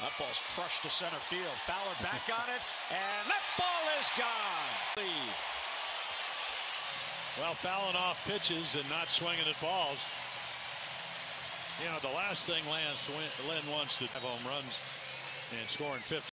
That ball's crushed to center field. Fowler back on it, and that ball is gone. Well, fouling off pitches and not swinging at balls. You know, the last thing Lance Lynn wants to have home runs and scoring 50.